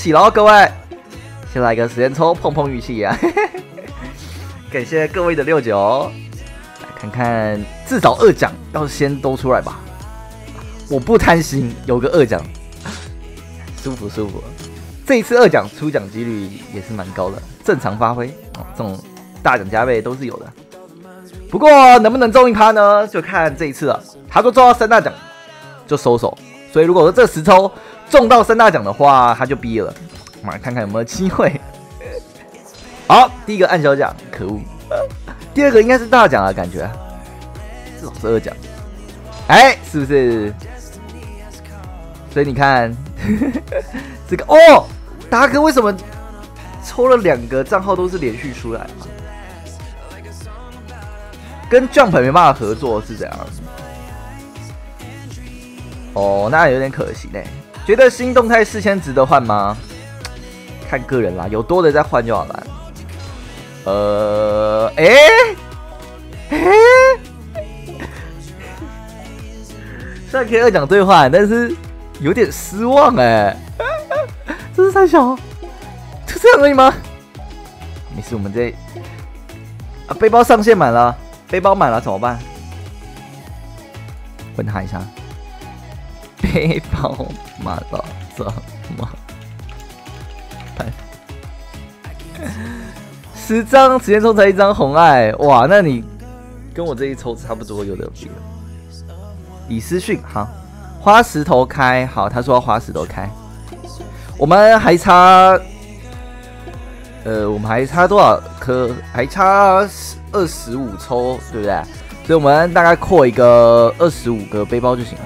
起了，各位，先来个时间抽，碰碰运气啊！感谢各位的六九，来看看，至少二奖要先都出来吧。我不贪心，有个二奖，舒服舒服。这一次二奖出奖几率也是蛮高的，正常发挥哦，这种大奖加倍都是有的。不过能不能中一趴呢？就看这一次了。他说中到三大奖就收手，所以如果说这十抽中到三大奖的话，他就毕业了。我们来看看有没有机会。好，第一个暗小奖，可恶。第二个应该是大奖啊，感觉至少是二奖。哎，是不是？所以你看 这个哦，达哥为什么抽了两个账号都是连续出来？跟 Jump 没办法合作是怎样？哦，那有点可惜呢。觉得新动态四千值得换吗？看个人啦，有多的再换就好了。呃，哎，哎，虽然可以二奖兑换，但是有点失望哎。这是三小，就这样而已吗？没事，我们这啊，背包上限满了。背包满了怎么办？问他一下。背包满了怎么办？十张时间抽才一张红爱，哇！那你跟我这一抽差不多，有的比。李思训，好，花石头开，好，他说花石头开。我们还差，呃，我们还差多少颗？还差。二十五抽，对不对？所以我们大概扩一个二十五个背包就行了。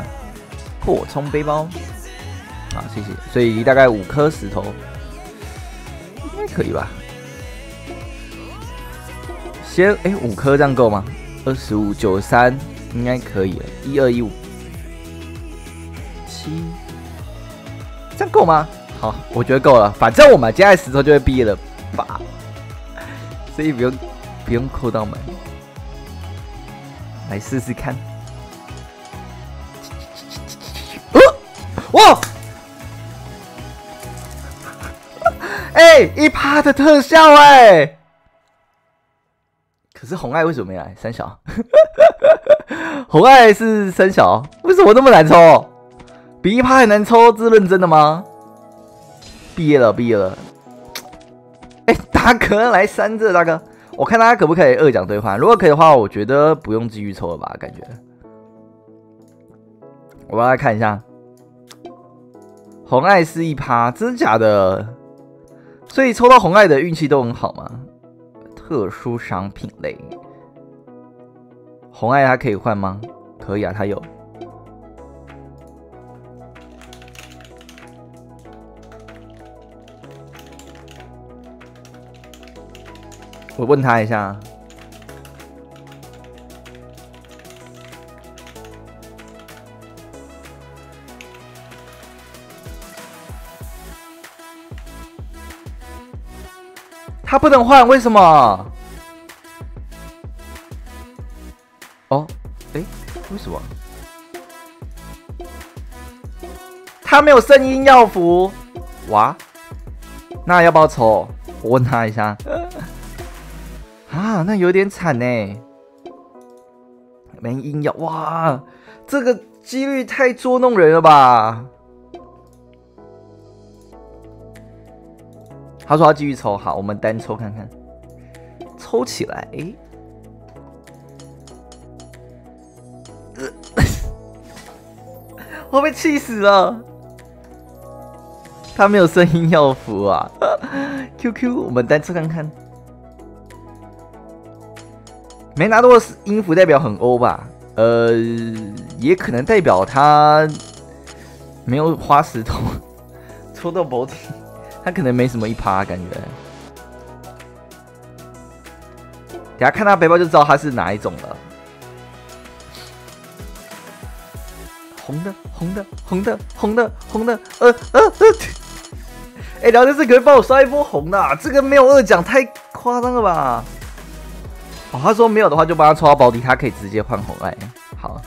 扩充背包，好，谢谢。所以大概五颗石头，应该可以吧？先，哎，五颗这样够吗？二十五九三，应该可以了。一二一五七，这样够吗？好，我觉得够了。反正我们接下来石头就会毕业了吧，所以不用。不用扣到门，来试试看。哇！哎，一趴的特效哎！可是红爱为什么没来？三小，红爱是三小，为什么那么难抽？比一趴还难抽，这是认真的吗？毕业了，毕业了。哎，大哥来三这，大哥。我看大家可不可以二奖兑换，如果可以的话，我觉得不用继续抽了吧，感觉。我帮他看一下，红爱是一趴，真的假的？所以抽到红爱的运气都很好吗？特殊商品类，红爱它可以换吗？可以啊，它有。我问他一下，他不能换，为什么？哦，哎，为什么？他没有声音药符，哇，那要不要抽？我问他一下。啊，那有点惨呢，没音药哇，这个几率太捉弄人了吧？他说要继续抽，好，我们单抽看看，抽起来，我被 气死了，他没有声音要符啊，QQ，我们单抽看看。没拿到音符代表很欧吧？呃，也可能代表他没有花石头 抽到脖子，他可能没什么一趴感觉。等下看他背包就知道他是哪一种了。红的，红的，红的，红的，红的，呃呃呃！哎，聊天室可以帮我刷一波红的，这个没有二奖太夸张了吧？哦，他说没有的话就帮他抽到保底，他可以直接换红爱。好，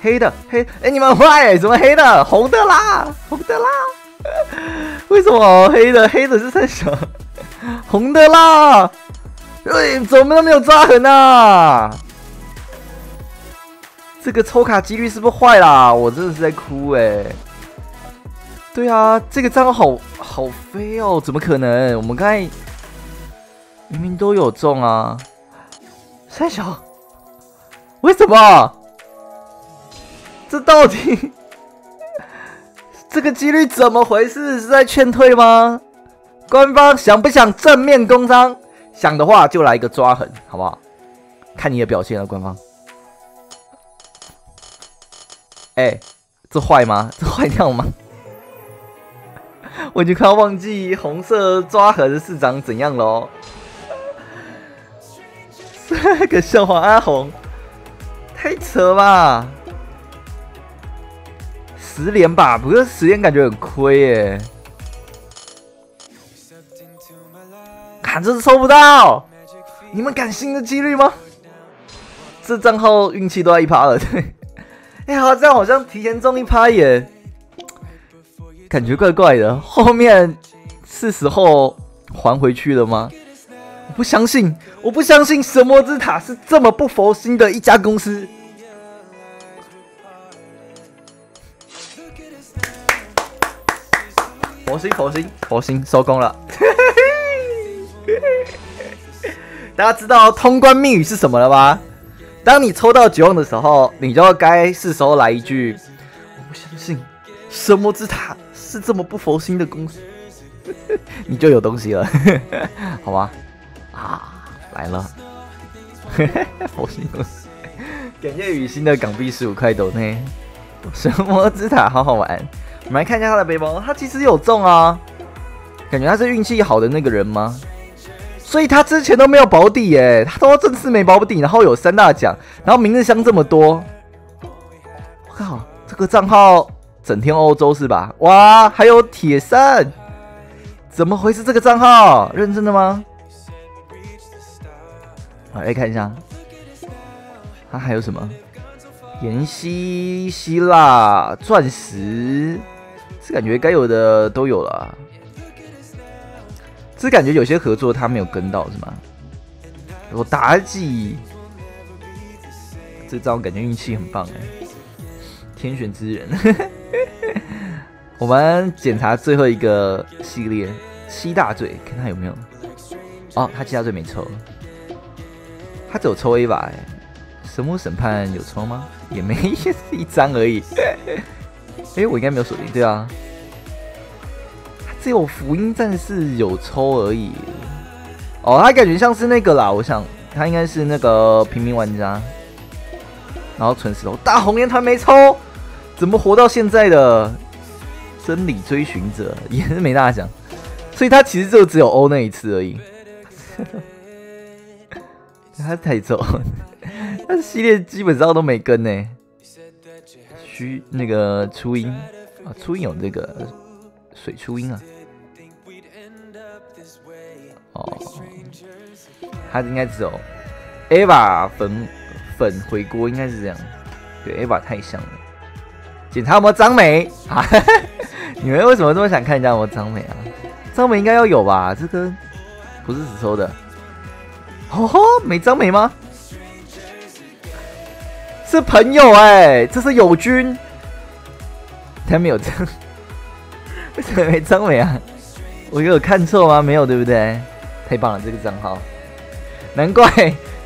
黑的黑，哎，你们坏，怎么黑的？红的啦，红的啦。为什么黑的黑的是三小？红的啦，哎，怎么都没有抓痕啊？这个抽卡几率是不是坏啦？我真的是在哭哎。对啊，这个账号好好飞哦，怎么可能？我们刚才明明都有中啊。三小，为什么？这到底 这个几率怎么回事？是在劝退吗？官方想不想正面攻张？想的话就来一个抓痕，好不好？看你的表现了，官方。哎，这坏吗？这坏掉吗？我已经快要忘记红色抓痕是长怎样了哦。这个笑话阿红，太扯吧！十连吧，不过十连感觉很亏耶。看，这是抽不到，你们敢信的几率吗？这账号运气都要一趴了，对。哎呀，这样好像提前中一趴耶，感觉怪怪的。后面是时候还回去了吗？我不相信，我不相信神魔之塔是这么不佛心的一家公司。佛心，佛心，佛心，收工了。大家知道通关密语是什么了吗？当你抽到绝望的时候，你就该是时候来一句：“我不相信神魔之塔是这么不佛心的公司。”你就有东西了，好吧？啊，来了，佛心公司，感谢雨欣的港币十五块斗内，神魔之塔好好玩。我们来看一下他的背包，他其实有中啊，感觉他是运气好的那个人吗？所以他之前都没有保底耶，他都正式没保底，然后有三大奖，然后明日香这么多，我靠，这个账号整天欧洲是吧？哇，还有铁扇，怎么回事？这个账号认真的吗？好，来看一下，他还有什么？妍希、希腊、钻石。这感觉该有的都有了，这感觉有些合作他没有跟到是吗？我妲己，这招感觉运气很棒哎，天选之人。我们检查最后一个系列七大罪，看他有没有。哦，他七大罪没抽，他只有抽 A 吧？神魔审判有抽吗？也没，一张而已。哎，我应该没有锁定，对啊，只有福音战士有抽而已。哦，他感觉像是那个啦，我想。他应该是那个平民玩家，然后纯石头大红莲团没抽，怎么活到现在的？真理追寻者。也是没大奖，所以他其实就只有欧那一次而已。他太丑，他系列基本上都没跟呢。虚那个初音啊，初音有这个水初音啊。哦，他应该只有 Ava 粉粉回锅，应该是这样。对，Ava 太像了。检查有没有张美啊？你们为什么这么想看人家有没有张美啊？张美应该要有吧？这个不是只抽的。哦吼，没张美吗？是朋友哎，这是友军，他没有张，为什么没张伟啊？我有看错吗？没有对不对？太棒了，这个账号，难怪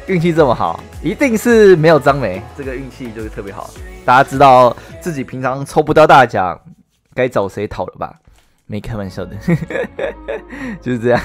运气这么好，一定是没有张美，这个运气就是特别好。大家知道自己平常抽不到大奖，该找谁讨了吧？没开玩笑的，就是这样。